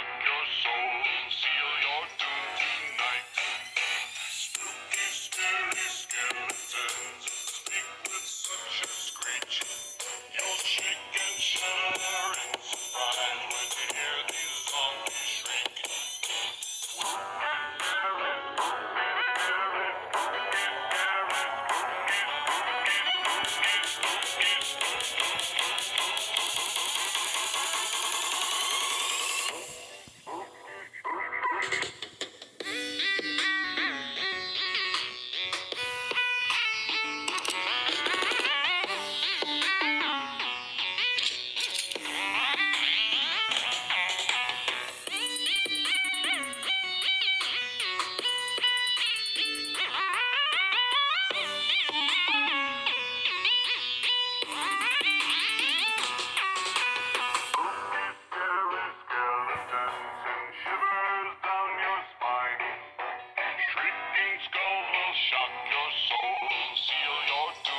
Fuck. Soul, seal your doom